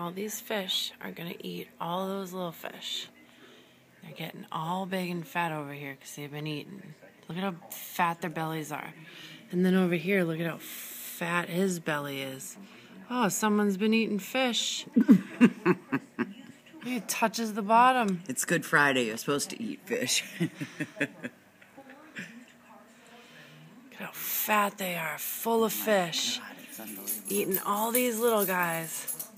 all these fish are going to eat all those little fish. They're getting all big and fat over here because they've been eating. Look at how fat their bellies are. And then over here, look at how fat his belly is. Oh, someone's been eating fish. it touches the bottom. It's Good Friday. You're supposed to eat fish. Look at how fat they are, full of fish. God. Eating all these little guys.